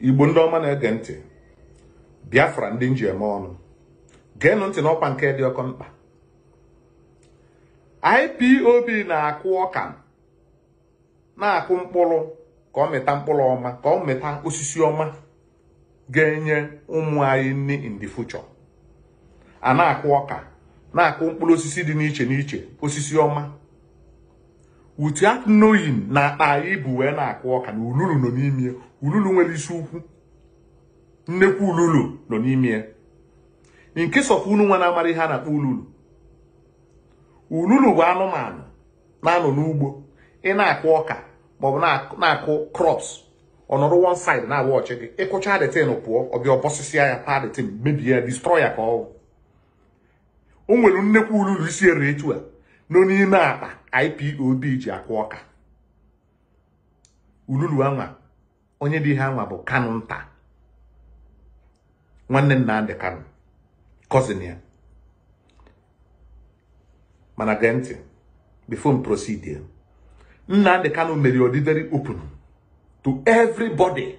igbo ndị ọma na-ege ntị biafra ndị njem ọnụ. Geenụ ntị n'ọkwa nke dị ọkọ mkpa. Ipob na-akụ ọka na-akụ mkpụrụ ka ọ mịta mkpụrụ ọma ka ọ mịta osisi ọma ga-enye ụmụ anyị nri in the future. A na-akụ ọka na-akụ mkpụrụ osisi dị n'iche n'iche osisi ọma. Without knowing na akpa anyị bụ wee na-akụ ọka na ululu nọ n'ime ululu nwere isi ukwu. Nnekwu ululu nọ n'ime ya. Nke sọfụ unu nwa na-amara ihe a na-akpọ ululu. Ululu bụ anụmanụ na-anọ n'ugbo. Ị na-akụ ọka maọbụ na-akụ crops. Ọnọdụ one side na-agba ọchị gị. Ịkụcha detin pụọ ọbịa ọbọsịsịa ya pa detin mebie ya destroy ya ka ọ o nwere nnekwu ululu isi ere etu a nọ n'ime akpa ipob ji akụ ọka. Ululu anwa onye dị ihe anwa bụ kanụ nta. Nwanne Nnamdi Kanu cousin ya. Mana gee ntị before m proceed here Nnamdi Kanu mere very open to everybody.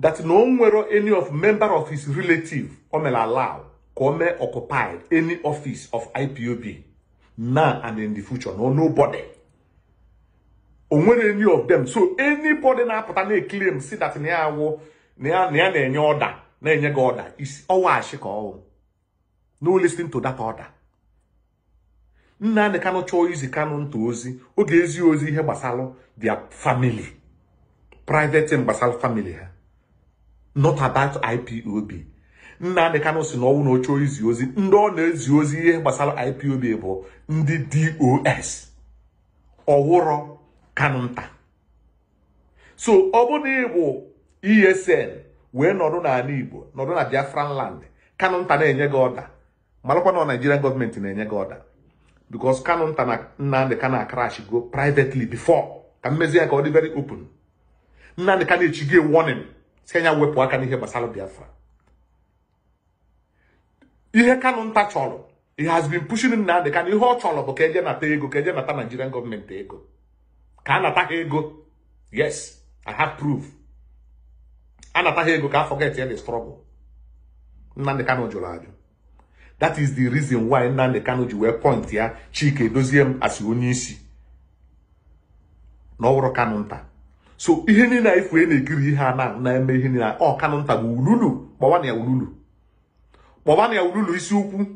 That o nwero any of member of his relative o mere allow ka o mee occupied any office of IPOB now and in the future no nobody. O nwere any of them. So anybody na-apụta na-eclaim si that na ya awụ na ya na-enye ọda na-enye gị ọda isi ọwachi ka ọwụ. No listen to that order. Nnamdi Kanu chọọ izi Kanu nta ozi ọ ga-ezi ozi ihe gbasara their family. Private gbasara family ha. Not about IPOB Nnamdi Kanu si na ọnwụ na ochie izi ozi ndị ọ na-ezi ozi ihe gbasara IPOB bụ ndị DOS ọwụrọ Kanu nta. So ọ bụ na ịbụ ESN wee nọdụ n'ala Igbo nọdụ na Biafran land Kanu nta na-enye gị ọda. Malụkwa na Nigerian gọọmenti na-enye gị ọda. Because Kanu nta na Nnamdi Kanu crash go privately before ka mmezi ya ka ọ dị very open. Nnamdi Kanu echi gị warning si anya wepụ aka n'ihe gbasara Biafra. Ihe Kanu nta chọrọ he has been pushing Nnamdi Kanu ihe ọ chọrọ bụ ka eje nata ego ka eje nata Nigerian gọọmenti ego. Ka a nata ha ego. Yes I have proof. Anata ha ego ka a forget the struggle Nnamdi Kanu jụrụ ajụ. That is the reason why Nnamdi Kanu ji wee point ya Chike Edozie m asị onye isi. Na ọ wụrụ Kanu nta. So ihe niile anyị fue na-ekiri ihe a na-eme ihe niile ọ Kanu nta bụ ululu. Kpọwa na ya ululu. Kpọwa na ululu isi ukwu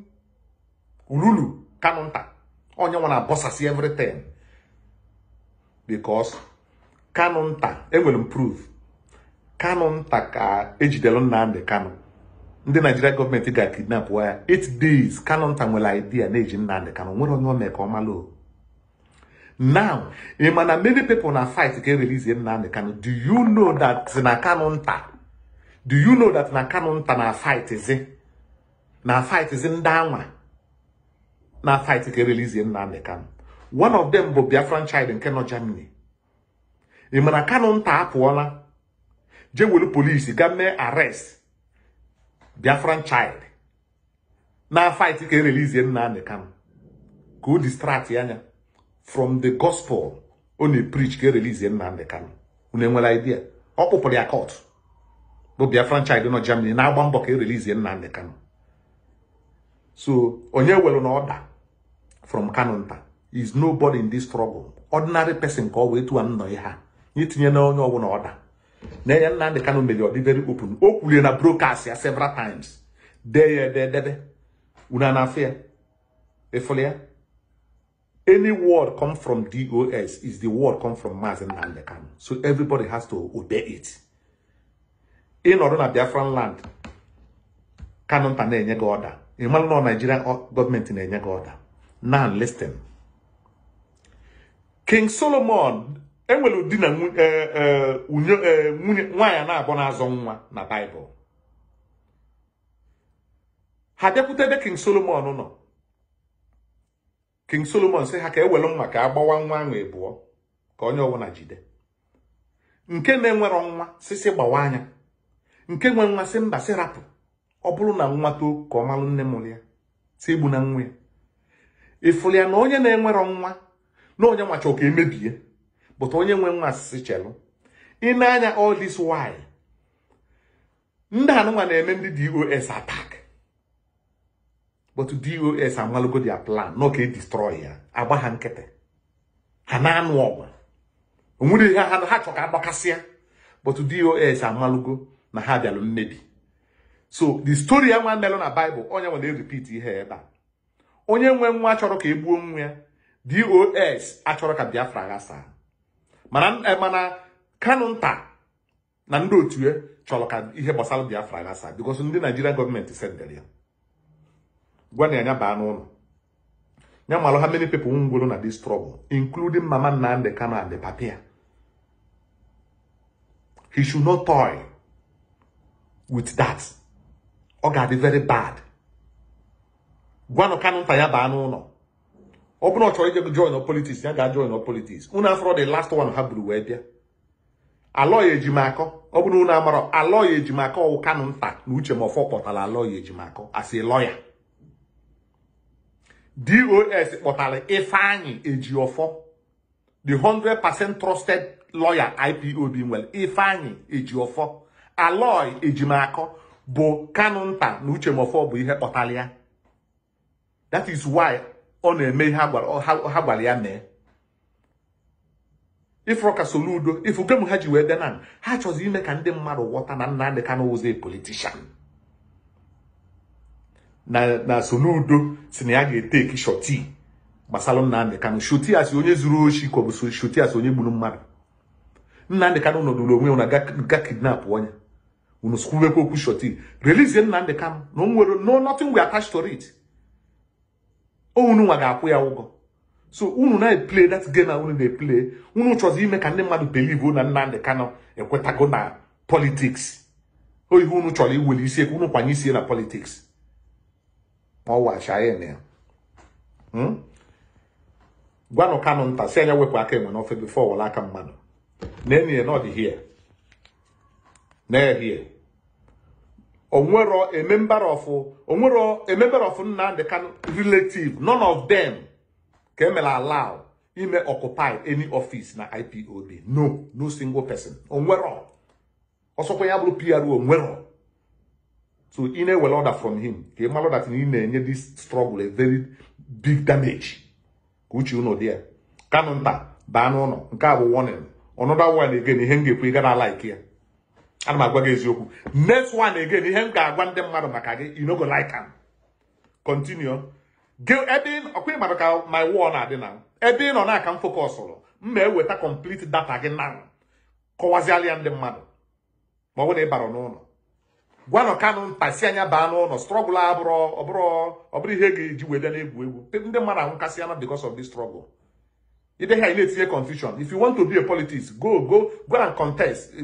ululu Kanu nta. Onye nwa na-abọsasị everything. Because Kanu nta enwere m proof. Kanu nta ka ejidere Nnamdi Kanu. Ndị Nigeria gọọmenti ga-kidnap ya. 8 days Kanu nta nwere idea na-eji Nnamdi Kanu. Nwere onye o mee ka ọ malụ now ị ma na many people na fight ka erelease Nnamdi Kanu. Do you know that na Kanu nta do you know that na Kanu nta na fight na fight ndị anwa? Na fight ka erelease Nnamdi Kanu. One of them bụ Biafran child nke nọ Germany. Ị ma na Kanu nta apụọla? Jee were polisi ga mee arrest Biafran child. Na fight ka erelease Nnamdi Kanu ka o distract anya from the gospel ọ na-preach ka erelease Nnamdi Kanu unu enwere idea? Ọ kpụpụrụ ya court. Bụ Biafran child nọ Germany na-agba mbọ ka erelease Nnamdi Kanu so onye welu na ọda from Kanu nta? Is nobody in this struggle ordinary person ka ọ wee tụa nnọ ihe a. Itinye na onye ọbụla ọda. Na enye Nnamdi Kanu mere ọ dị very open. O kwulie na broadcast ya several times. Dee ya ede edebe unu na-afụ ya? Ịfụlụ ya? Any word come from DOS is the word come from Mazi Nnamdi Kanu. So everybody has to obey it. Ịnọdụ na Biafran land Kanu nta na-enye gị ọda ị na Nigerian gọọmenti na-enye gị ọda now listen. King Solomon enwere ụdị na nwunye nwaanyị na-abụ na-azọ nwa na Baịbụl ha bịakwute King Solomon nọ. King Solomon sị ha ka ewelu mma ka agbawa nwa ahụ ebụọ ka onye ọbụla jide. Nke na-enwerọ nwa sịsị gbawa anya. Nke nwe nwa sị mba sị rapụ. Ọ bụrụ na nwa too ka ọ malụ nne mụrụ ya si egbu na nwa ya. Ịfụrụ ya na onye na-enwerọ nwa na onye nwacha ka emebie bụta onye nwe nwa asịsị chelụ. Ị na-anya all this while ndị anụnwa na-eme ndị dos attack. But dos amalụgo their plan na ka destroy ya agba ha nkịtị. Ha na-anụ ọgba. Onwere ihe ha chọ ka agbakasịa but dos amalụgo na ha bịalụ mmebi. So the story ya nwa melụ na Bible onye nwere repeat ihe ebe a. Onye nwe nwa chọrọ ka egbuo nwa ya dos achọrọ ka Biafra ghasaa mana mana Kanu nta na ndị otu ya chọrọ ka ihe gbasara Biafra ghasaa because ndị Nigerian gọọmenti sendere ya gwa na ya baa n'ụlọ. Ya malụ how many people nwụrụ na this trouble including Mama Nnamdi Kanu and papa. He should not toy with that. Ọ ga-adị very bad. Gwanụ Kanu nta ya baa n'ụlọ. Ọ bụrụ ọ chọrọ ije join politics ya ga join politics. Unu afọrọ the last one ha buru wee bịa. Alọya ejimakọ ọ bụrụ unu amarọ alọya ejimakọ ọwụ nta na uche ma ọfọ kpọtara alọya ejimakọ as a lawyer. Dos kpọtara ifeanyị ejiọfọ the 100% trusted lawyer ipob nwere. Ifeanyị ejiọfọ alọy ejimakọ bụ Kanu nta na uche ma ọfọ bụ ihe kpọtara ya. That is why ọ na-eme ihe ha gwara ya mee. Ifuru ka Soludo ifugem ha ji wee bịa na ha chọzi ime ka ndị mmadụ ghọta na Nnamdi Kanu wụzi a politician. Na na Soludo si na ya ga-eteki shoti gbasara Nnamdi Kanu shoti asị onye zuru oshi ka ọ bụ shoti asị onye gburu mmadụ. Nnamdi Kanu nọdụrụ onwe na ga kidnap onye. Unu skwubekwa okwu shoti. Release Nnamdi Kanu na o nwere no nothing we attached to it. Unu nwa ga-akwụ ya ụgwọ. So unu na-eplay that game na unu na-eplay unu chọzi ime ka ndị mmadụ believe na Nnamdi Kanu ekwetago na politics. O unu chọrọ iweli isi unu kwanye isi na politics. Ma ọ wacha ya na ya. Gwanụ Kanu nta si anya wepụ aka enwe n'ofe before were aka mmadụ. Na enyi ya not here na here. Onwero a member of onwero a member of Nnamdi Kanu relative none of them ka emere allow ime occupy any office na IPOB no no single person. Onwero. Ọsọkwa ya bụrụ PRO onwero. So ị na-ewere order from him. Ka ị mara that ị na-enye this struggle a very big damage. Ka uche unu dị ya Kanu nta baa n'ụlọ nke a bụ warning. Another one again ihe m ga-ekwu ị gara like ya. Ana m agwa gị eziokwu. Next one again ihe m ga-agwa ndị mmadụ maka gị you no go like am. Continue. Ebe ọkwa ịmara ka my wall na-adị na ebe ị nọ na aka m focusụrụ m ma eweta complete data gị na kọwaziala ya ndị mmadụ. Ma ọ bụ na ị bara n'ụlọ. Gwanụ Kanu nta si anya baa n'ụlọ. Strọgụl abụrụ ọ bụrụ ihe ga-eji wede na-egwu egwu. Ndị mmadụ anwụkasị ana because of this struggle. Ide ha na-etinye confusion. If you want to be a politics go go go and contest.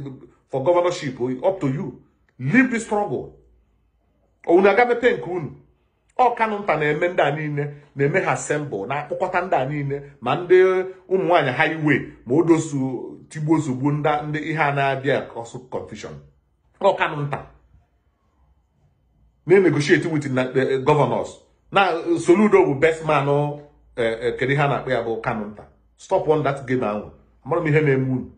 For governorship up to you. Leave the struggle unu aga mepe nke unu. Ọ Kanu nta na-eme ndị a niile na-eme ha assemble na-akpọkọta ndị a niile ma ndị ụmụ nwaanyị highway ma o dosu tigbuo ozugbo ndị ihe a na-abịa confusion. Ọ Kanu nta. Na-negotiate with the governors. Na Soludo bụ best man kedu ihe a na-akpọ ya bụ Kanu nta. Stop on that game ahụ. Amara m ihe na-eme unu.